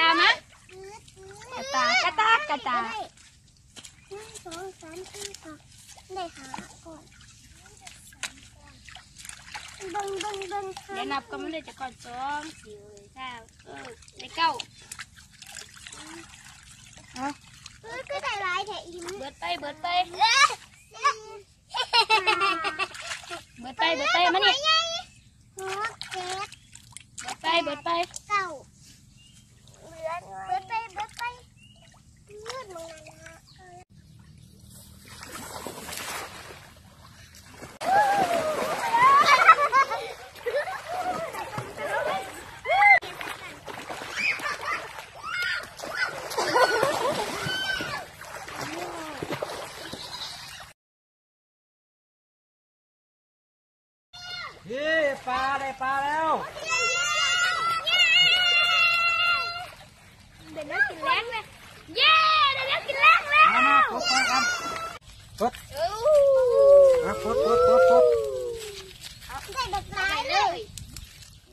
กระตาได้หนึ่งสองสามสี่ค่ะได้หาก่อนเบิ่งเบิ่งเบิ่งค่ะเดี๋ยวนับก็ไม่ได้จะก่อนสองสี่ห้าเออได้เก้าเอาเอ้ยก็ได้หลายแถอิ่มเบิดไปเบิดไปเอ้ยเบิดไปเบิดไปมานี่หกเจ็ดเบิดไปเบิดไป เก้าเลือดเบิดไปเบิดไปเลือดมึงนะ เฮ้ ปลาได้ปลาแล้ว เดี๋ยวนักกินแรงเลย เย้ เดี๋ยวนักกินแรงแล้วมามาปลดปลากันปลดอู้นะปลดปลดปลดปลดได้แบบหลายเลย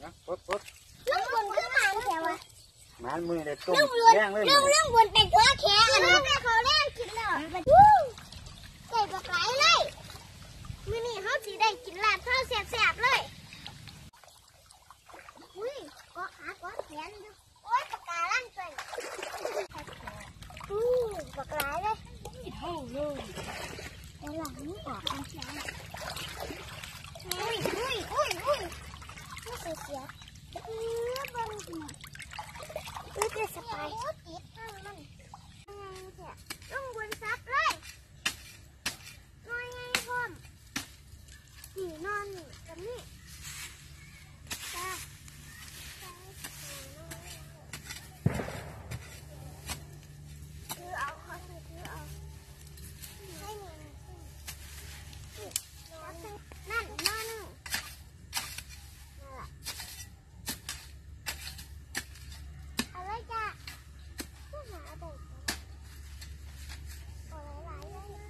นะปลดปลดเรื่องบนขึ้นมาแถวะมันมือได้ต้มเรื่องแรงเลยเรื่องเรื่องบนเป็นตัวแข็งอันนี้แม่เขาเล่นกินแล้ววู้ได้แบบหลายเลยมื้อนี้เขาสิได้กินลาบเท่าแซ่บๆเลยอุ้ย ก็ขาก็แขนอยู่โอ๊ยปากกาลั่นไปอู้ปากกาเลย เท่าเลย ไอ้หลังนี่ออกกันเสียงอุ้ยอุ้ยอุ้ยอุ้ยไม่เสียเสียเออบังดีเออจะสบายติดข้างมันต้องบนซับเลยนอนไงพ่อมนี่นอนนี่กับนี่จ้าคือเอาเขาคือเอาให้หนึ่ง นั่นนั่นนั่นแหละอะไรจ้ะผู้หาเด็กโอ้หลายเลยนะ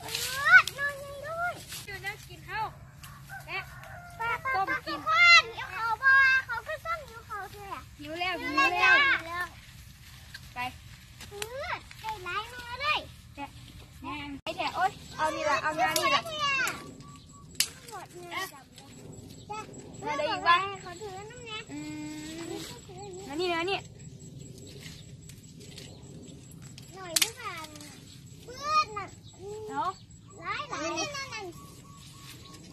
เออนอนยังด้วย เดี๋ยวนักกินข้าวและ ป้าป้าป้าทุกคนเดี๋ยวเขาบอกว่าเขาก็ซ่อมอยู่เขาเถอะ หิวแล้ว เดี๋ หิ ยว ว แล้ว แล้วไป เออได้หลายมาเลย แม่งไอ้แถวโอ๊ยเอานี่ละเอางานนี่ละ หมดเงินจับเลยจ้ะ มาเลยอีกวะ เขาถือน้ำแน่ อืมนั่นนี่นะนี่ หน่อยด้วยกันเพื่อนน่ะ เนาะ หลายหลายนั่นนั่น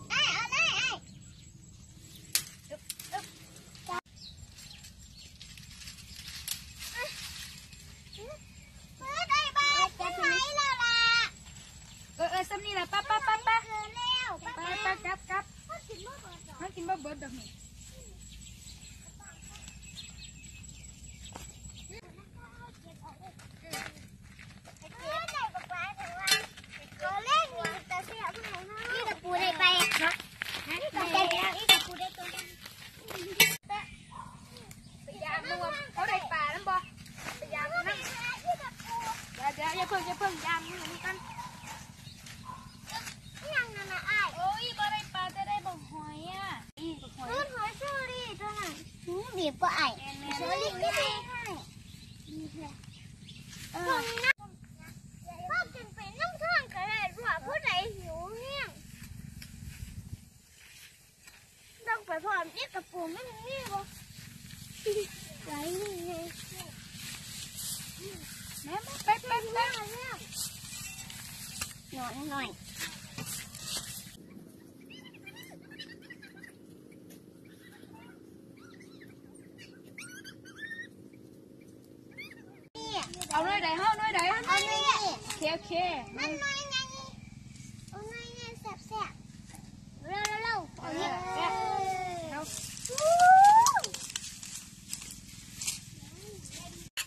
ไอ้เอาได้ไอ้เพื่อนไอ้บ้าจะไหนแล้วล่ะ เออเออซ้ำนี่ละป้าป้าป้าป้า เกินแล้ว ป้าป้ากลับกลับ เขากินมากกว่าสอง มากินบ่เบิดดอกนี่ นี่ตะปูได้ไปฮะนี่ตะปูได้นี่ตะปูได้ตัวนึง ไปยามรวมเขาได้ปลาแล้วบ่ไปยามนั่ง นี่ตะปู เดี๋ยวเดี๋ยวอย่าเพิ่งอย่าเพิ่งยามมือนี่กัน นี่ยังนั่นนะไอ้ โอ้ยบ่ได้ปลาจะได้บ่หอยอะอีบ่หอย รุ่นหัวชูรี่ตัวนั้นหู บีบก็ไอ้ชูรี่ไม่ให้เออพ่อกินไปน้ำท่องก็ได้เพราะผู้ใดหิวแห้งต้องไปพร้อมนี่ตะปูไม่มีบ่ไหลนี่ไงแม่มาเป็ดเป็ดเป็ดหน่อยหน่อย เอาหน่อยใดเฮาหน่อยใดเอาหน่อยโอเคโอเคมันหน่อยไงเอาหน่อยไงแซ่บแซ่บเร็วเร็วเร็วเอาเนี่ยเอา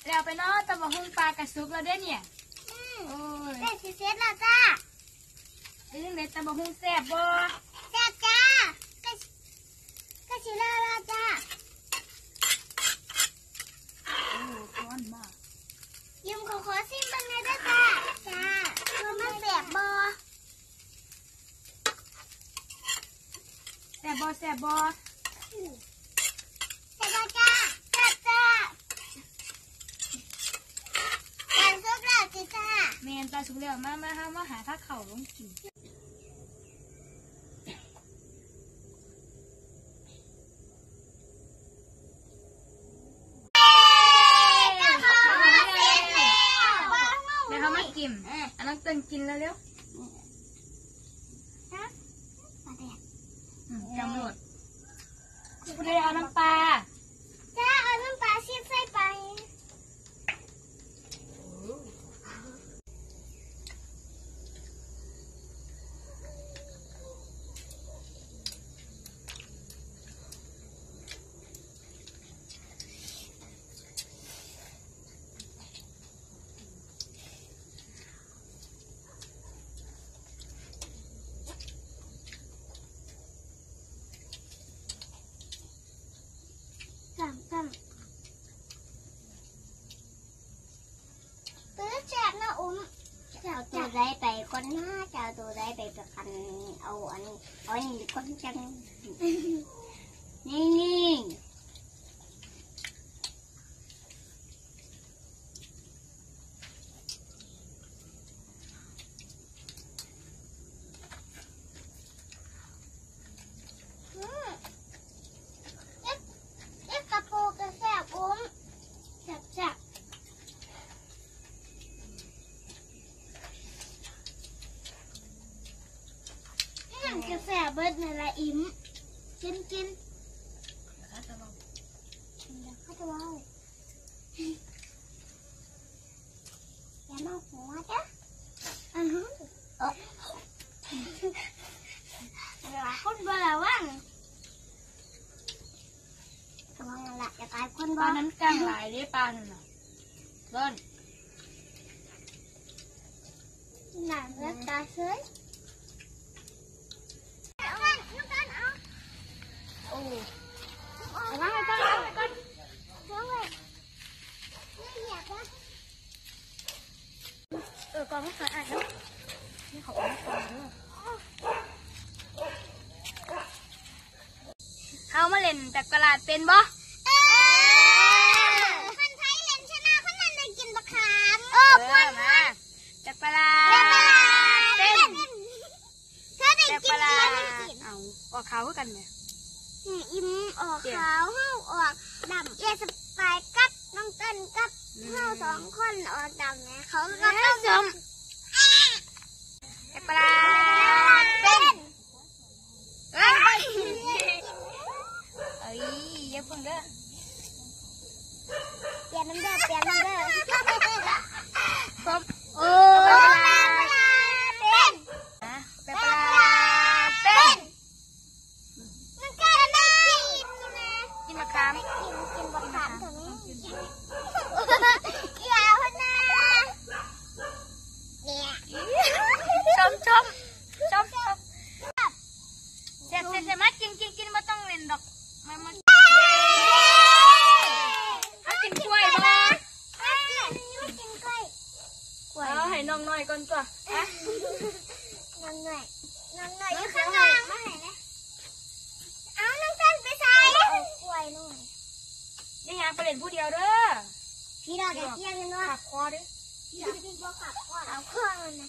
แล้วไปเนาะตะบ่หุงปลากระสุกแล้วเด้เนี่ยโอ้ยได้สิเสร็จแล้วจ้าเรื่องเด็ดตะบ่หุงแซ่บบ่แซ่บจ้าก็ก็สิแล้วแล้วจ้า โอ้ร้อนมาก ยืม ขอขอซิมบังไงด้วยจ้าจ้าคือมันแซ่บบอซ่บบอแซ่บบอใช่จ้าจ้าจ้าจ้าการซุปแล้วสิจ้าแมนตาสุกแล้วมามาหามาหาผ้าเข่าลงกิน เจ้าของมาเสร็จแล้ว เดี๋ยวเขามากินอันนั้นเติน กินแล้วเร็ว ฮะปลาแดก อืมจำหมดกูได้เอาน้ำปลา จ้าเอาน้ำปลาชีพใส่ไป สามสามปื้อแจกนะอุ้มเจ้าตัว ได้ไปคนหน้าเจ้าตัวได้ไปประกันเอาอันเอาอันนี้คนจังนี่นี่อืมเอ๊ะเอ๊ะกระโปรงกระแสบอุ้มแสบแสบ อืมกาแฟเบิดนั่นละอิ่มกินกินเดี๋ยวเขาจะเว้าอย่ามาหัวจ้ะอือฮึเออเดี๋ยวคนบ่ระวังระวังนั่นละอย่าตายคนปบ่ลานั้นกลางหลายเด้ปลานั่นน่ะเบิ้ลหนังแล้วตาเฉยเอาไว้น้ำตาลเอา โอ้เอาไว้ก่อนเอาไว้ก่อนเอาไว้ไม่อยากนะเออกองไม่เคยอ่านแล้วนี่เขาเอามาเด้อเขามาเล่นจากตลาดเป็นบ่เออคนไทยเล่นชนะคนนั้นได้กินบะขามเออเอคอนมาจากตลาดเต้นเธอได้จากกิตนลาเธอดได้กินเอาออกขาวคือกันเนี่ย อิ่มออกขาวเฮาออกดำเยสปายกับน้องเต้นกับเฮาสองคนออกดำเนี่ยเขาก็ต้องชมจากตลาดเต้นเอ้ยเอ้ยอย่าเพิ่งเด้อ เปลี่ยนน้ำเด้อเปลี่ยนน้ำเด้อ ชมโอ้ เต้น นะจากตลาดเต้น มันก็ได้กินนะ กินมะขาม กินกินบะขามถึงอย่าพนะเนี่ย ชมชมชมชมเสร็จเสร็จเสร็จมากินกินกินไม่ต้องเล่น ดอกมามาเอากินกล้วยบ่กินกล้วยเอาให้น้องน้อยก่อนตัวอะน้องหน่อยน้องหน่อยอยู่ข้างล่างมาไหนนะเอาน้องเต้นไปใส่กล้วยนู่นนี่ไงไปเล่นผู้เดียวเด้อพี่ดอกแกเที่ยงกันว่าขับคอเด้อพี่ดอกพี่บอกขับก่อนเอาเครื่องมันนะ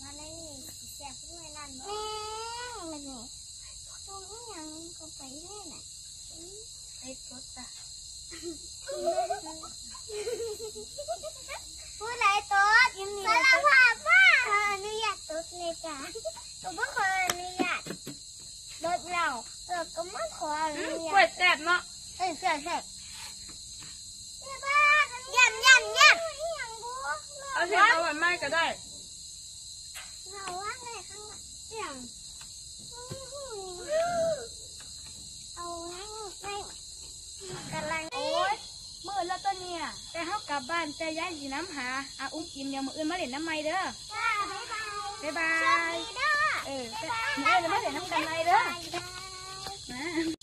มาเลยนี่แซ่บด้วยนั่นเนาะังมันนี่ตัวนี้ยังก็ไปเรื่อยน่ะไอ้ตัวจ้ะผู้ใดต๊ดสารภาพว่าอนุญาตต๊ดเลยจ้ะก็ไม่ขออนุญาตรถเราเราก็ไม่ขออนุญากล้วยตแซ่บเนาะเอ้ยเสียเสียยันยันยันเอาเสียงเอาไว้ไม่ก็ได้เราว่าไงข้างหลังเสียงเอาให้ไม่กำลัง โอ๊ย มือแล้วตัวเนี่ย แต่เฮากลับบ้านแต่ย้ายสีน้ำหาอะอุ้มกิมเดี๋ยวมืออื่นมาเล่นน้ำไม่เด้อจ้าบ๊ายบายบ๊ายบาโชคยดีเด้อเออแต่มืออื่นมาเล่นน้ำกันไม่เด้อบ๊ายบายนะ